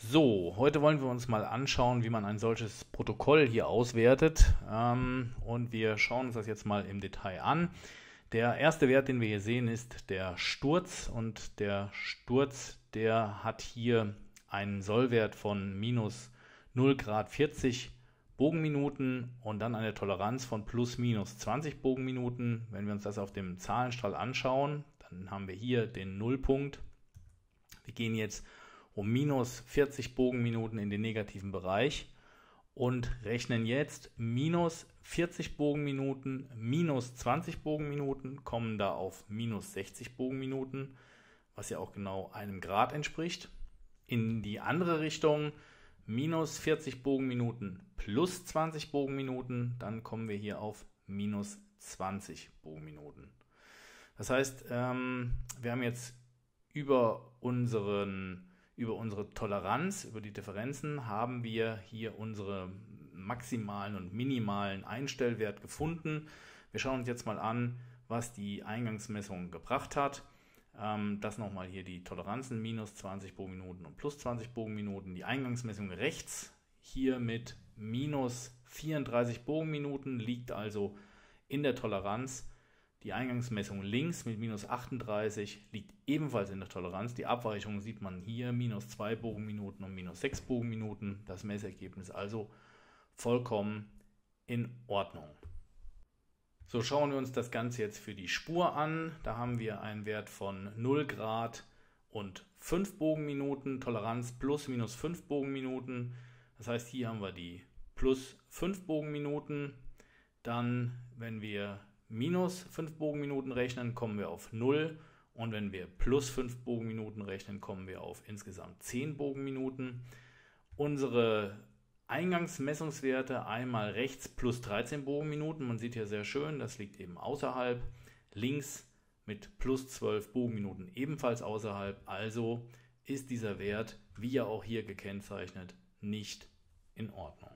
So, heute wollen wir uns mal anschauen, wie man ein solches Protokoll hier auswertet. Ähm, und wir schauen uns das jetzt mal im Detail an. Der erste Wert, den wir hier sehen, ist der Sturz. Und der Sturz, der hat hier einen Sollwert von minus 0 Grad 40 Bogenminuten und dann eine Toleranz von plus minus 20 Bogenminuten. Wenn wir uns das auf dem Zahlenstrahl anschauen, dann haben wir hier den Nullpunkt. Wir gehen jetzt um minus 40 Bogenminuten in den negativen Bereich und rechnen jetzt minus 40 Bogenminuten, minus 20 Bogenminuten, kommen da auf minus 60 Bogenminuten, was ja auch genau einem Grad entspricht. In die andere Richtung minus 40 Bogenminuten plus 20 Bogenminuten, dann kommen wir hier auf minus 20 Bogenminuten. Das heißt, ähm, wir haben jetzt über unseren über unsere Toleranz, über die Differenzen haben wir hier unsere maximalen und minimalen Einstellwert gefunden. Wir schauen uns jetzt mal an, was die Eingangsmessung gebracht hat. Ähm, das nochmal hier die Toleranzen, minus 20 Bogenminuten und plus 20 Bogenminuten. Die Eingangsmessung rechts hier mit minus 34 Bogenminuten liegt also in der Toleranz. Die Eingangsmessung links mit minus 38 liegt ebenfalls in der Toleranz. Die Abweichung sieht man hier, minus 2 Bogenminuten und minus 6 Bogenminuten. Das Messergebnis also vollkommen in Ordnung. So schauen wir uns das Ganze jetzt für die Spur an. Da haben wir einen Wert von 0 Grad und 5 Bogenminuten, Toleranz plus minus 5 Bogenminuten. Das heißt, hier haben wir die plus 5 Bogenminuten. Dann, wenn wir minus 5 Bogenminuten rechnen, kommen wir auf 0. Und wenn wir plus 5 Bogenminuten rechnen, kommen wir auf insgesamt 10 Bogenminuten. Unsere Eingangsmessungswerte einmal rechts plus 13 Bogenminuten. Man sieht hier sehr schön, das liegt eben außerhalb. Links mit plus 12 Bogenminuten ebenfalls außerhalb. Also ist dieser Wert, wie ja auch hier gekennzeichnet, nicht in Ordnung.